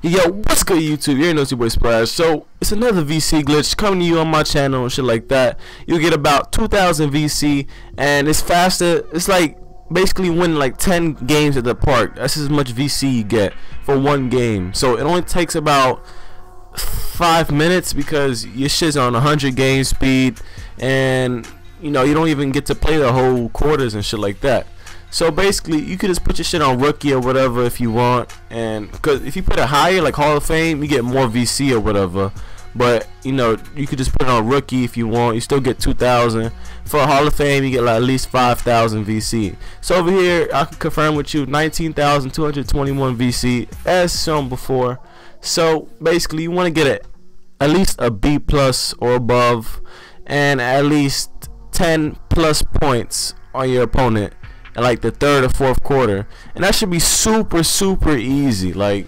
Yo, what's good YouTube? You know it's your boy Splash. So it's another VC glitch coming to you on my channel and shit like that. You'll get about 2,000 VC and it's faster. It's like basically winning like 10 games at the park. That's as much VC you get for one game. So it only takes about five minutes because your shit's on 100 game speed and you know you don't even get to play the whole quarters and shit like that. So basically, you could just put your shit on rookie or whatever if you want, and because if you put it higher, like Hall of Fame, you get more VC or whatever. But you know, you could just put it on rookie if you want. You still get 2,000. For Hall of Fame, you get like at least 5,000 VC. So over here, I can confirm with you 19,221 VC as shown before. So basically, you want to get it at least a B plus or above, and at least 10 plus points on your opponent like the third or fourth quarter, and that should be super super easy. Like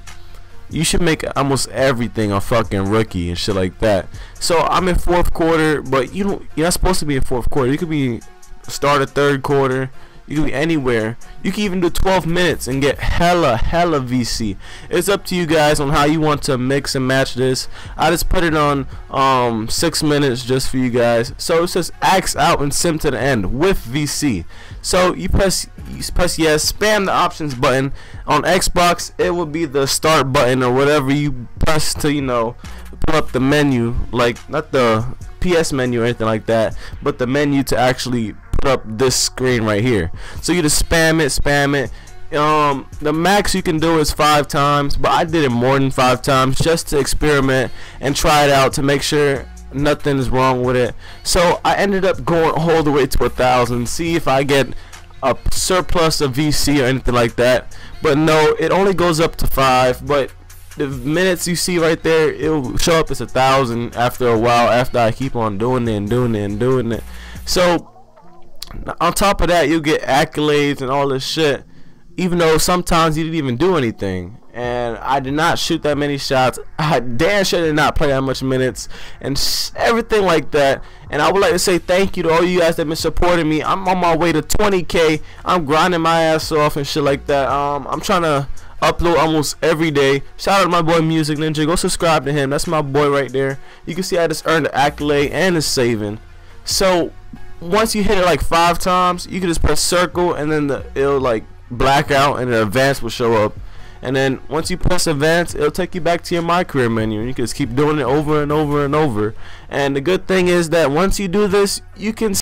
you should make almost everything a fucking rookie and shit like that. So I'm in fourth quarter, but you don't. You're not supposed to be in fourth quarter. You could be start a third quarter. You can be anywhere. You can even do 12 minutes and get hella, hella VC. It's up to you guys on how you want to mix and match this. I just put it on um, 6 minutes just for you guys. So it says axe out and sim to the end with VC. So you press, you press yes, spam the options button. On Xbox, it will be the start button or whatever you press to, you know, pull up the menu. Like, not the PS menu or anything like that, but the menu to actually up this screen right here. So you just spam it, spam it. Um, the max you can do is five times, but I did it more than five times just to experiment and try it out to make sure nothing is wrong with it. So I ended up going all the way to a thousand, see if I get a surplus of VC or anything like that. But no, it only goes up to five. But the minutes you see right there, it'll show up as a thousand after a while. After I keep on doing it and doing it and doing it. So on top of that, you get accolades and all this shit, even though sometimes you didn't even do anything. And I did not shoot that many shots. I damn sure did not play that much minutes and everything like that. And I would like to say thank you to all you guys that been supporting me. I'm on my way to 20k. I'm grinding my ass off and shit like that. Um, I'm trying to upload almost every day. Shout out to my boy Music Ninja. Go subscribe to him. That's my boy right there. You can see I just earned the accolade and the saving. So once you hit it like five times, you can just press circle and then the, it'll like black out and the advance will show up. And then once you press advance, it'll take you back to your my career menu. And you can just keep doing it over and over and over. And the good thing is that once you do this, you can